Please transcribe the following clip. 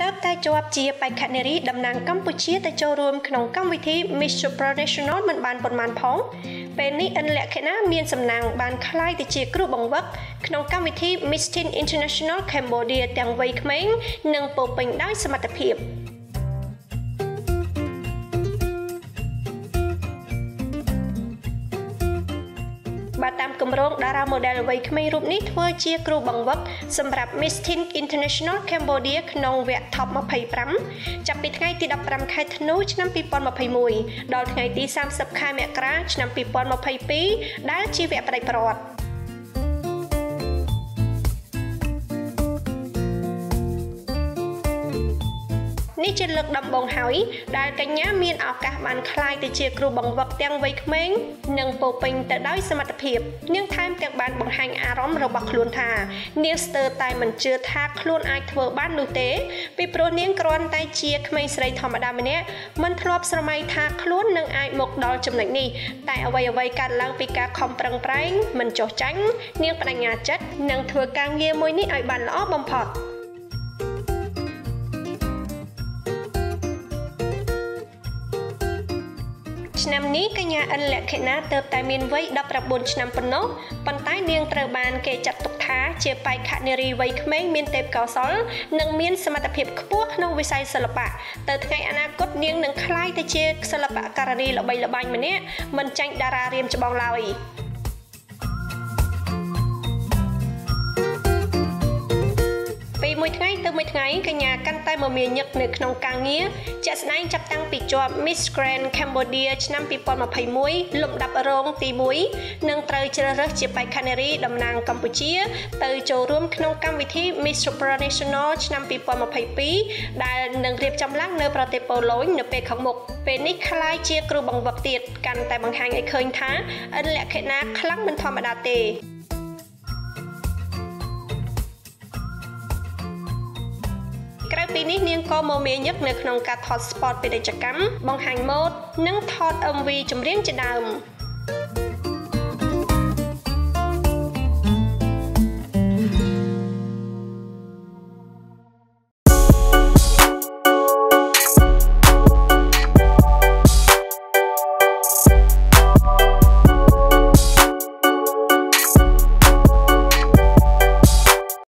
តើបតែជាប់ជាបេក្ខនារីតំណាងកម្ពុជាទៅចូលរួមក្នុងកម្មវិធី Miss Supranational មិនបានប៉ុន្មានផងពេលនេះអិនលក្ខណៈមានសំណាងបានក្លាយទៅជាគ្រូបង្វឹកក្នុងកម្មវិធី Miss Teen International Cambodia ទាំងវ័យក្មេងនិងពោពេញដោយសមត្ថភាព។ បាទតាមគម្រោងតារា model វ័យក្មេងរូបនេះធ្វើជាគ្រូបង្វឹកសម្រាប់ Miss Teen International Cambodia ក្នុងវគ្គ Top 25ចាប់ពីថ្ងៃទី15ខែធ្នូឆ្នាំ2021ដល់ថ្ងៃទី30ខែមករាឆ្នាំ2022ដែលជាវគ្គផ្ដាច់ព្រាត់ នេះជាលើកដំបូងហើយដែលកញ្ញាមានឱកាសបានក្លាយទៅជាគ្រូបង្វឹកទាំងវ័យក្មេងនិងពោពេញទៅដោយសមត្ថភាពនាងថែមទាំងបានបង្ហាញអារម្មណ៍របស់ខ្លួនថានាងស្ទើរតែមិនជឿថាខ្លួនអាចធ្វើបាននោះទេ ពីព្រោះនាងគ្រាន់តែជាក្មេងស្រីធម្មតាម្នាក់មិនធ្លាប់ស្រមៃថាខ្លួននឹងអាចមកដល់ចំណុចនេះតែអ្វីអ្វីកើតឡើងពីការខំប្រឹងប្រែងមិនចោះចាញ់នាងបដិញ្ញាចិត្តនឹងធ្វើការងារមួយនេះឲ្យបានល្អបំផុត។ ឆ្នាំនេះកញ្ញាអិនលក្ខិណាទៅតែមានវ័យ19ឆ្នាំប៉ុណ្ណោះប៉ុន្តែនាងត្រូវបានគេចាត់ទុកថាជាបេក្ខនារីវ័យក្មេងមានទេពកោសល្យនិងមានសមត្ថភាពខ្ពស់ក្នុងវិស័យសិល្បៈទៅថ្ងៃអនាគតនាងនឹងក្លាយទៅជាសិល្បករនីល្បីល្បាញម្នាក់មិនចាញ់តារារៀមច្បងឡើយ ថ្ងៃទៅមួយថ្ងៃកញ្ញាកាន់តែមមាញឹកនៅក្នុងការងារជាក់ស្ដែងចាប់តាំងពីជាប់ Miss Grand Cambodia ឆ្នាំ2021លំដាប់រងទី1និងត្រូវជ្រើសរើសជាបេក្ខនារីតំណាងកម្ពុជា ទៅចូលរួមក្នុងកម្មវិធី Miss Supranational ឆ្នាំ2022ដែលនឹងរៀបចំឡើងនៅប្រទេសប៉ូឡូញនៅពេលខាងមុខពេលនេះคล้ายជាគ្រូបង្វឹកទៀតកាន់តែបង្ហាញឲ្យឃើញថាអិនលក្ខណៈខ្លាំងមិនធម្មតាទេ ពីនេះនាងក៏មមាញឹកនៅក្នុងការថត spot ពាណិជ្ជកម្មបង្ហាញម៉ូដនិងថត MV ចម្រៀងជាដើម។